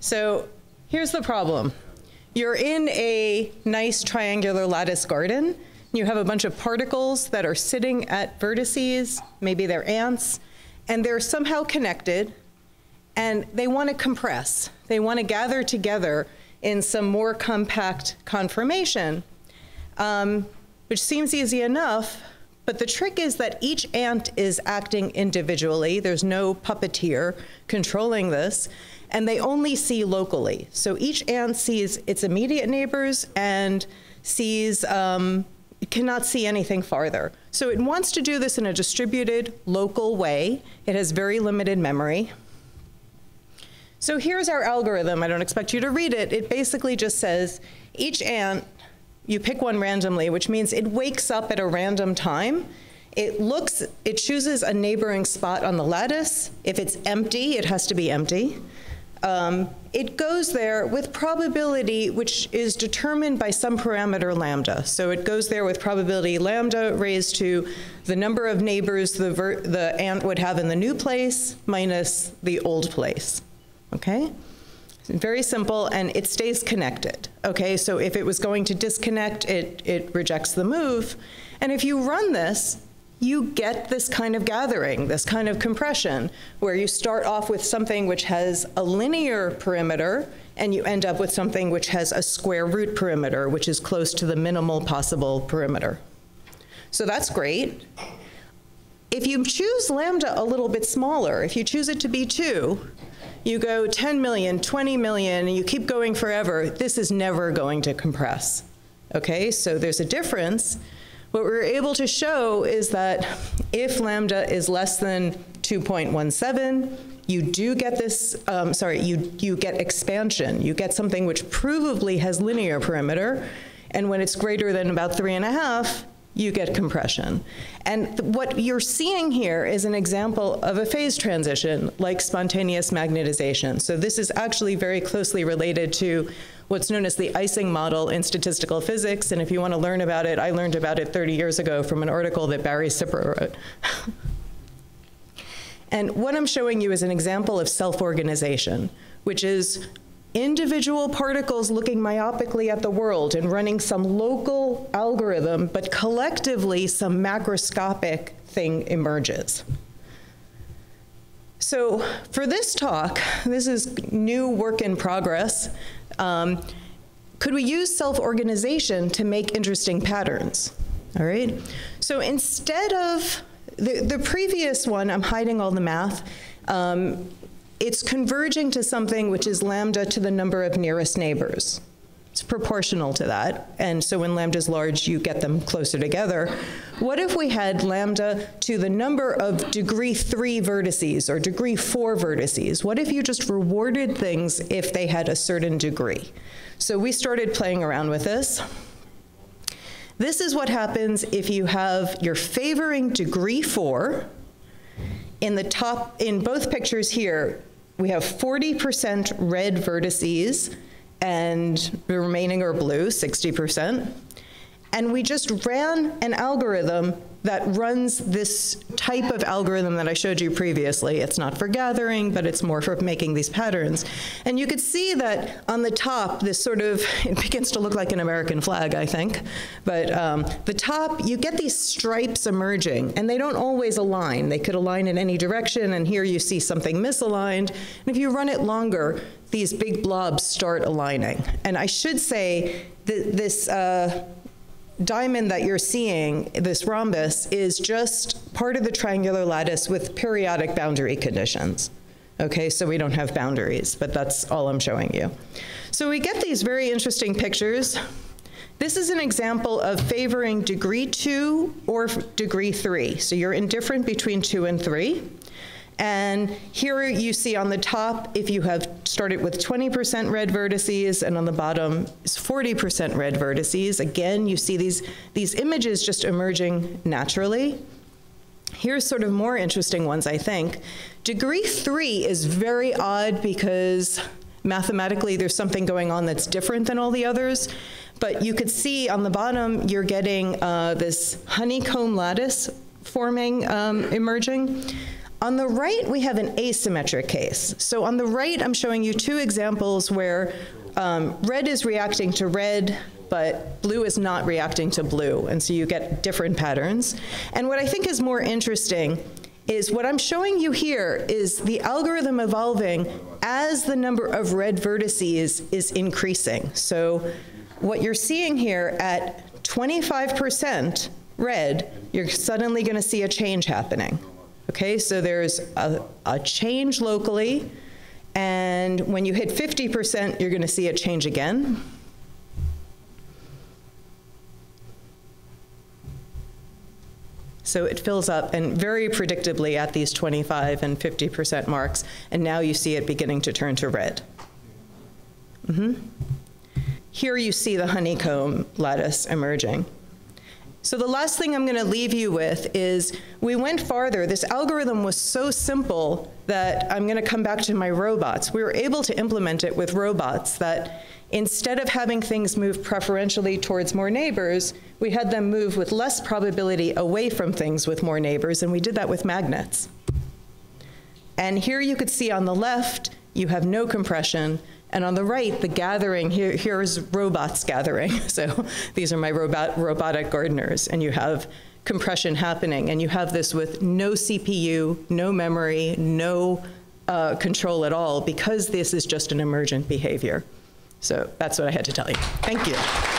So here's the problem. You're in a nice triangular lattice garden. You have a bunch of particles that are sitting at vertices, maybe they're ants, and they're somehow connected, and they want to compress. They want to gather together in some more compact conformation, um, which seems easy enough, but the trick is that each ant is acting individually. There's no puppeteer controlling this, and they only see locally. So each ant sees its immediate neighbors and sees, um, cannot see anything farther. So it wants to do this in a distributed, local way. It has very limited memory. So here's our algorithm. I don't expect you to read it. It basically just says each ant, you pick one randomly, which means it wakes up at a random time. It looks, it chooses a neighboring spot on the lattice. If it's empty, it has to be empty. Um, it goes there with probability which is determined by some parameter lambda. So it goes there with probability lambda raised to the number of neighbors the, the ant would have in the new place minus the old place okay? Very simple, and it stays connected, okay? So if it was going to disconnect, it, it rejects the move. And if you run this, you get this kind of gathering, this kind of compression, where you start off with something which has a linear perimeter, and you end up with something which has a square root perimeter, which is close to the minimal possible perimeter. So that's great. If you choose lambda a little bit smaller, if you choose it to be 2, you go 10 million, 20 million, and you keep going forever, this is never going to compress. Okay, so there's a difference. What we're able to show is that if lambda is less than 2.17, you do get this, um, sorry, you, you get expansion. You get something which provably has linear perimeter, and when it's greater than about three and a half, you get compression. And what you're seeing here is an example of a phase transition like spontaneous magnetization. So this is actually very closely related to what's known as the Ising model in statistical physics. And if you want to learn about it, I learned about it 30 years ago from an article that Barry Cipra wrote. and what I'm showing you is an example of self-organization, which is individual particles looking myopically at the world and running some local algorithm, but collectively some macroscopic thing emerges. So for this talk, this is new work in progress. Um, could we use self-organization to make interesting patterns? All right. So instead of the, the previous one, I'm hiding all the math. Um, it's converging to something which is lambda to the number of nearest neighbors. It's proportional to that. And so when lambda is large, you get them closer together. What if we had lambda to the number of degree three vertices or degree four vertices? What if you just rewarded things if they had a certain degree? So we started playing around with this. This is what happens if you have your favoring degree four. In the top, in both pictures here, we have 40% red vertices and the remaining are blue, 60%. And we just ran an algorithm that runs this type of algorithm that I showed you previously. It's not for gathering, but it's more for making these patterns. And you could see that on the top, this sort of, it begins to look like an American flag, I think. But um, the top, you get these stripes emerging, and they don't always align. They could align in any direction, and here you see something misaligned. And if you run it longer, these big blobs start aligning. And I should say that this, uh, diamond that you're seeing, this rhombus, is just part of the triangular lattice with periodic boundary conditions. Okay, so we don't have boundaries, but that's all I'm showing you. So we get these very interesting pictures. This is an example of favoring degree two or degree three. So you're indifferent between two and three. And here you see on the top, if you have started with 20% red vertices, and on the bottom is 40% red vertices, again, you see these, these images just emerging naturally. Here's sort of more interesting ones, I think. Degree three is very odd because mathematically there's something going on that's different than all the others. But you could see on the bottom, you're getting uh, this honeycomb lattice forming, um, emerging. On the right, we have an asymmetric case. So on the right, I'm showing you two examples where um, red is reacting to red, but blue is not reacting to blue, and so you get different patterns. And what I think is more interesting is what I'm showing you here is the algorithm evolving as the number of red vertices is increasing. So what you're seeing here at 25% red, you're suddenly going to see a change happening. Okay, so there's a, a change locally, and when you hit 50%, you're going to see a change again. So it fills up and very predictably at these 25 and 50% marks, and now you see it beginning to turn to red. Mm -hmm. Here you see the honeycomb lattice emerging. So the last thing I'm going to leave you with is we went farther. This algorithm was so simple that I'm going to come back to my robots. We were able to implement it with robots that instead of having things move preferentially towards more neighbors, we had them move with less probability away from things with more neighbors, and we did that with magnets. And here you could see on the left, you have no compression, and on the right, the gathering, here, here's robots gathering. So these are my robot, robotic gardeners, and you have compression happening, and you have this with no CPU, no memory, no uh, control at all, because this is just an emergent behavior. So that's what I had to tell you. Thank you.